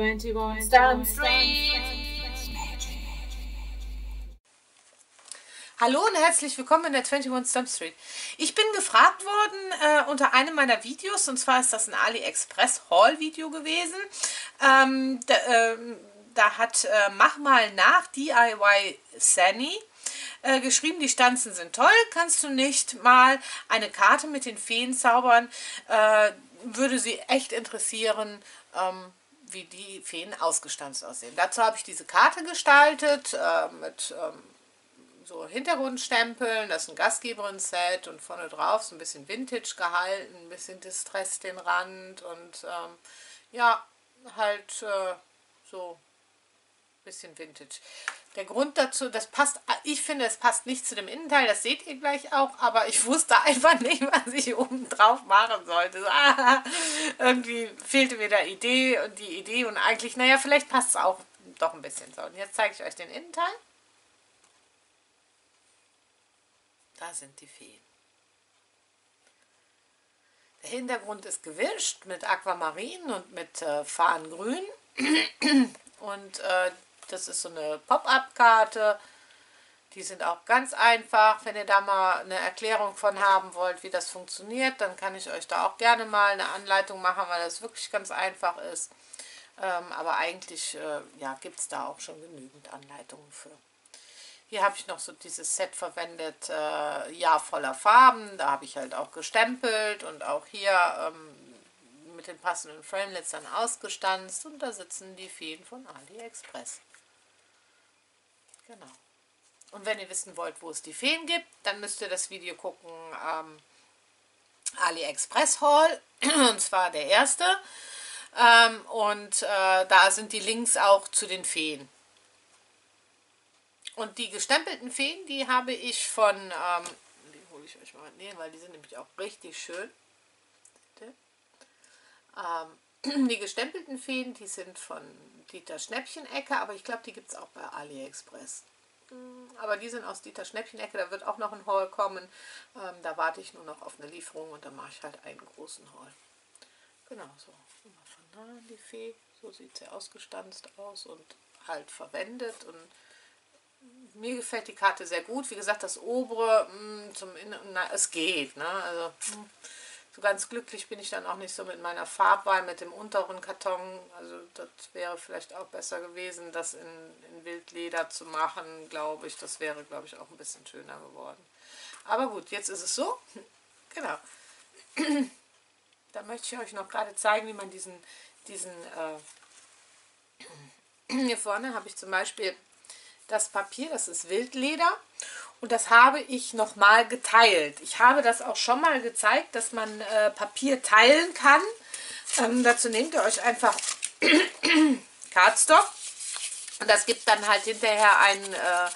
21 Stump Street. Hallo und herzlich willkommen in der 21 Stump Street. Ich bin gefragt worden äh, unter einem meiner Videos, und zwar ist das ein AliExpress Haul Video gewesen. Ähm, da, ähm, da, hat äh, Mach mal nach DIY Sunny äh, geschrieben, die Stanzen sind toll, kannst du nicht mal eine Karte mit den Feen zaubern? Äh, würde sie echt interessieren, ähm, wie die Feen ausgestanzt aussehen. Dazu habe ich diese Karte gestaltet äh, mit ähm, so Hintergrundstempeln, das ist ein Gastgeberin-Set und vorne drauf so ein bisschen Vintage gehalten, ein bisschen Distress den Rand und ähm, ja, halt äh, so bisschen Vintage. Der Grund dazu, das passt, ich finde, es passt nicht zu dem Innenteil, das seht ihr gleich auch, aber ich wusste einfach nicht, was ich oben drauf machen sollte. So, irgendwie fehlte mir da Idee und die Idee und eigentlich, naja, vielleicht passt es auch doch ein bisschen so. Und jetzt zeige ich euch den Innenteil. Da sind die Feen. Der Hintergrund ist gewischt mit Aquamarin und mit äh, Farngrün. Und äh, das ist so eine Pop-up-Karte. Die sind auch ganz einfach. Wenn ihr da mal eine Erklärung von haben wollt, wie das funktioniert, dann kann ich euch da auch gerne mal eine Anleitung machen, weil das wirklich ganz einfach ist. Ähm, aber eigentlich äh, ja, gibt es da auch schon genügend Anleitungen für. Hier habe ich noch so dieses Set verwendet, äh, ja voller Farben. Da habe ich halt auch gestempelt und auch hier ähm, mit den passenden Framelits dann ausgestanzt. Und da sitzen die Feen von AliExpress. Genau. Und wenn ihr wissen wollt, wo es die Feen gibt, dann müsst ihr das Video gucken, ähm, AliExpress Haul, und zwar der erste. Ähm, und äh, da sind die Links auch zu den Feen. Und die gestempelten Feen, die habe ich von, ähm, die hole ich euch mal näher, weil die sind nämlich auch richtig schön. Ähm, die gestempelten Feen, die sind von Dieter Schnäppchenecke, aber ich glaube, die gibt es auch bei AliExpress. Mm, aber die sind aus Dieter Schnäppchenecke, da wird auch noch ein Haul kommen. Ähm, da warte ich nur noch auf eine Lieferung und dann mache ich halt einen großen Haul. Genau, so. Von da die Fee, so sieht sie ausgestanzt aus und halt verwendet und mir gefällt die Karte sehr gut. Wie gesagt, das obere mh, mm, zum Innen, na, es geht. Ne? Also mh, so ganz glücklich bin ich dann auch nicht so mit meiner Farbwahl, mit dem unteren Karton. Also das wäre vielleicht auch besser gewesen, das in, in Wildleder zu machen, glaube ich. Das wäre, glaube ich, auch ein bisschen schöner geworden. Aber gut, jetzt ist es so. Genau. Da möchte ich euch noch gerade zeigen, wie man diesen, diesen äh, hier vorne habe ich zum Beispiel das Papier, das ist Wildleder und das habe ich nochmal geteilt. Ich habe das auch schon mal gezeigt, dass man äh, Papier teilen kann. Ähm, dazu nehmt ihr euch einfach Cardstock und das gibt dann halt hinterher einen, äh,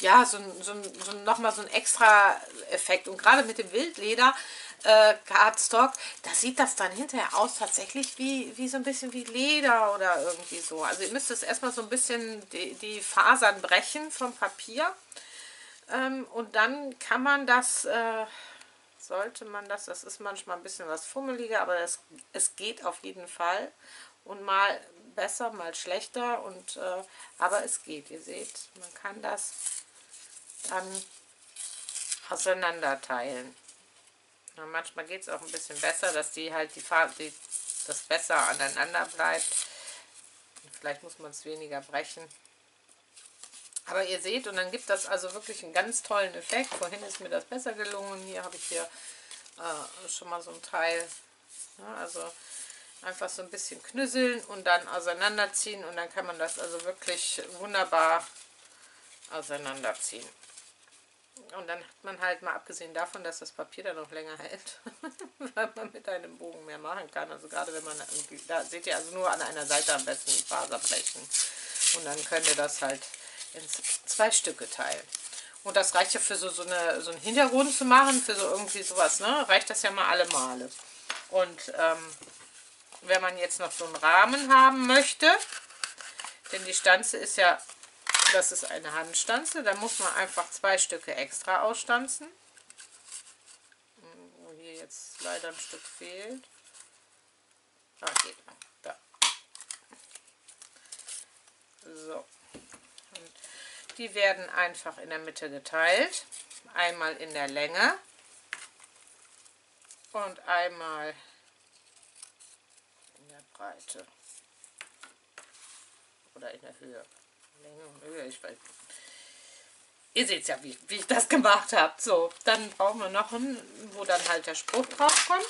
ja, so, so, so nochmal so einen extra Effekt. Und gerade mit dem Wildleder äh, Cardstock, da sieht das dann hinterher aus tatsächlich wie, wie so ein bisschen wie Leder oder irgendwie so. Also ihr müsst es erstmal so ein bisschen die, die Fasern brechen vom Papier. Ähm, und dann kann man das, äh, sollte man das, das ist manchmal ein bisschen was fummeliger, aber es, es geht auf jeden Fall. Und mal besser, mal schlechter, und äh, aber es geht. Ihr seht, man kann das dann auseinander teilen. Und manchmal geht es auch ein bisschen besser, dass die halt die Farbe, die, das besser aneinander bleibt. Vielleicht muss man es weniger brechen. Aber ihr seht, und dann gibt das also wirklich einen ganz tollen Effekt. Vorhin ist mir das besser gelungen. Hier habe ich hier äh, schon mal so ein Teil. Ja, also einfach so ein bisschen knüsseln und dann auseinanderziehen. Und dann kann man das also wirklich wunderbar auseinanderziehen. Und dann hat man halt mal abgesehen davon, dass das Papier dann noch länger hält, weil man mit einem Bogen mehr machen kann. Also gerade wenn man, da seht ihr also nur an einer Seite am besten die Faser brechen. Und dann könnt ihr das halt in zwei Stücke teilen. Und das reicht ja für so, so, eine, so einen Hintergrund zu machen, für so irgendwie sowas, ne? Reicht das ja mal alle Male. Und ähm, wenn man jetzt noch so einen Rahmen haben möchte, denn die Stanze ist ja das ist eine Handstanze. Da muss man einfach zwei Stücke extra ausstanzen. Wo hier jetzt leider ein Stück fehlt. Ah, geht. Da. Die werden einfach in der Mitte geteilt. Einmal in der Länge und einmal in der Breite. Oder in der Höhe. Länge und Höhe, ich weiß. Ihr seht ja, wie, wie ich das gemacht habe. So, dann brauchen wir noch einen, wo dann halt der Spruch drauf kommt.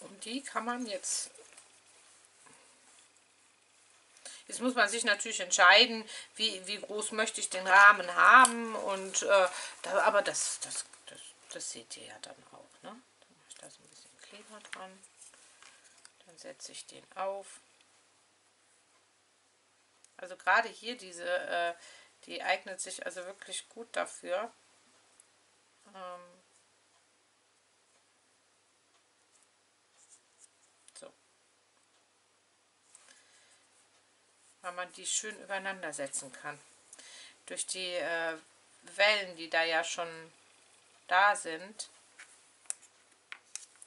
Und die kann man jetzt Jetzt muss man sich natürlich entscheiden, wie, wie groß möchte ich den Rahmen haben. Und äh, da, aber das, das, das, das seht ihr ja dann auch. Ne? Dann mache ich da so ein bisschen Kleber dran. Dann setze ich den auf. Also gerade hier diese, äh, die eignet sich also wirklich gut dafür. Ähm, weil man die schön übereinander setzen kann. Durch die äh, Wellen, die da ja schon da sind,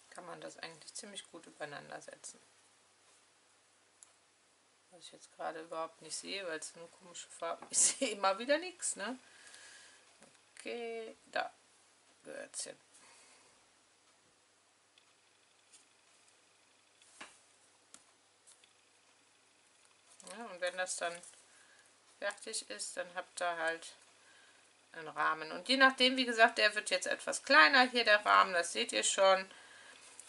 kann man das eigentlich ziemlich gut übereinander setzen. Was ich jetzt gerade überhaupt nicht sehe, weil es eine komische Farbe ist. Ich sehe immer wieder nichts, ne? Okay, da gehört es hin. Ja, und wenn das dann fertig ist, dann habt ihr halt einen Rahmen. Und je nachdem, wie gesagt, der wird jetzt etwas kleiner hier, der Rahmen, das seht ihr schon.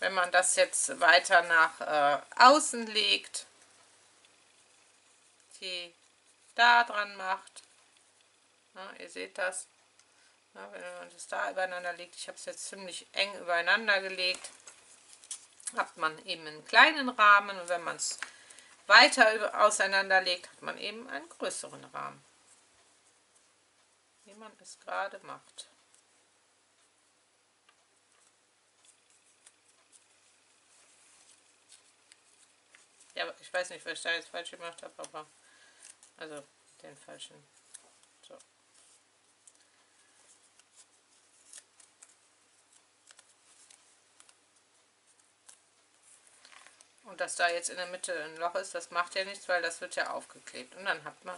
Wenn man das jetzt weiter nach äh, außen legt, die da dran macht, na, ihr seht das, na, wenn man das da übereinander legt, ich habe es jetzt ziemlich eng übereinander gelegt, hat man eben einen kleinen Rahmen und wenn man es weiter auseinanderlegt, hat man eben einen größeren Rahmen. Wie man es gerade macht. Ja, ich weiß nicht, was ich da jetzt falsch gemacht habe, aber also den falschen Und dass da jetzt in der Mitte ein Loch ist, das macht ja nichts, weil das wird ja aufgeklebt. Und dann hat man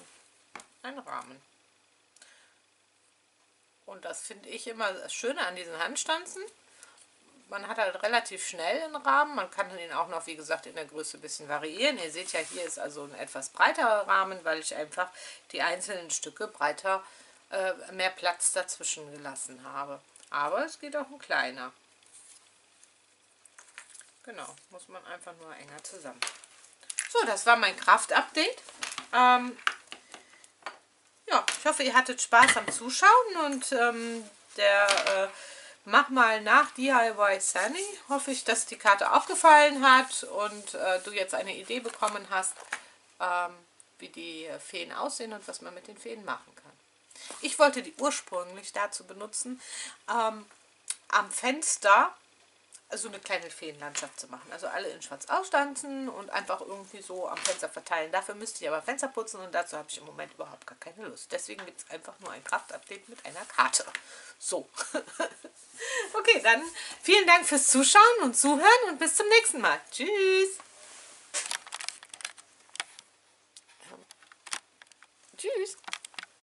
einen Rahmen. Und das finde ich immer das Schöne an diesen Handstanzen. Man hat halt relativ schnell einen Rahmen. Man kann ihn auch noch, wie gesagt, in der Größe ein bisschen variieren. Ihr seht ja, hier ist also ein etwas breiterer Rahmen, weil ich einfach die einzelnen Stücke breiter, äh, mehr Platz dazwischen gelassen habe. Aber es geht auch ein kleiner. Genau, muss man einfach nur enger zusammen. So, das war mein Kraft-Update. Ähm, ja, ich hoffe, ihr hattet Spaß am Zuschauen und ähm, der äh, Mach mal nach DIY Sunny. Hoffe ich, dass die Karte aufgefallen hat und äh, du jetzt eine Idee bekommen hast, ähm, wie die Feen aussehen und was man mit den Feen machen kann. Ich wollte die ursprünglich dazu benutzen, ähm, am Fenster so eine kleine Feenlandschaft zu machen. Also alle in schwarz ausstanzen und einfach irgendwie so am Fenster verteilen. Dafür müsste ich aber Fenster putzen und dazu habe ich im Moment überhaupt gar keine Lust. Deswegen gibt es einfach nur ein Kraftupdate mit einer Karte. So. okay, dann vielen Dank fürs Zuschauen und Zuhören und bis zum nächsten Mal. Tschüss.